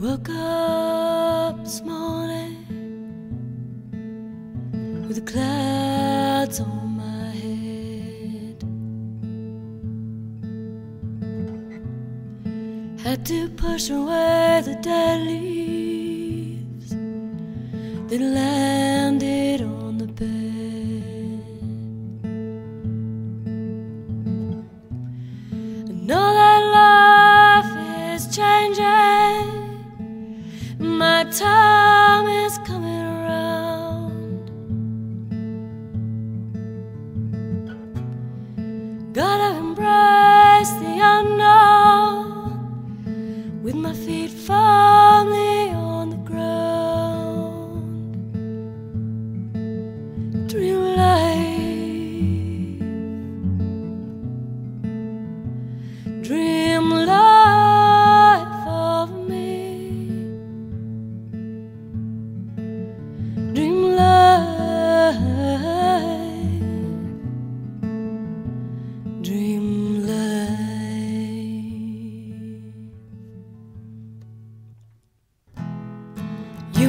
woke up this morning with the clouds on my head. Had to push away the dead leaves that landed time is coming around. Gotta embrace the unknown with my feet firmly on the ground.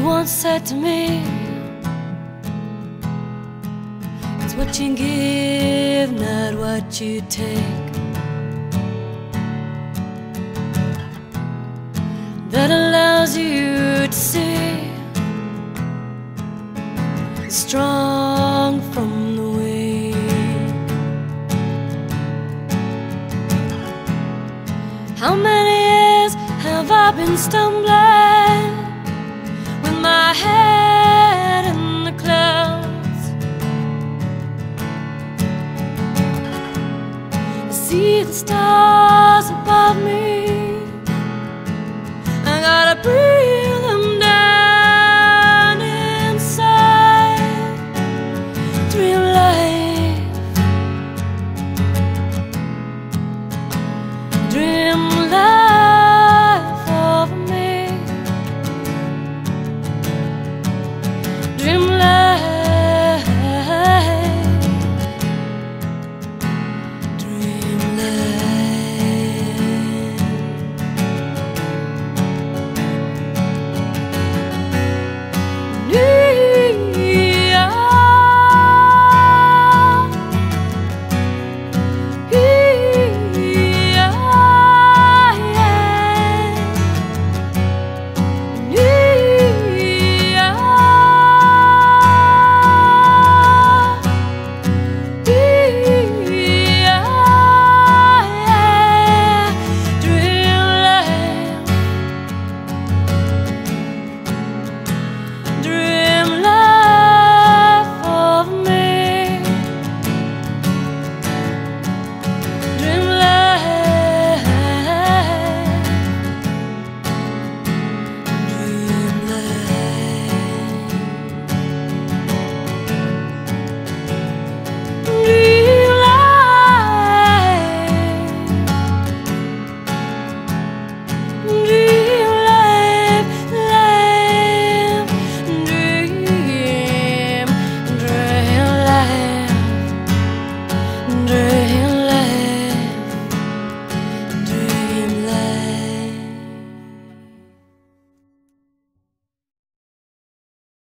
Once said to me, It's what you give, not what you take. That allows you to see strong from the weak. How many years have I been stumbling my head in the clouds? I see the stars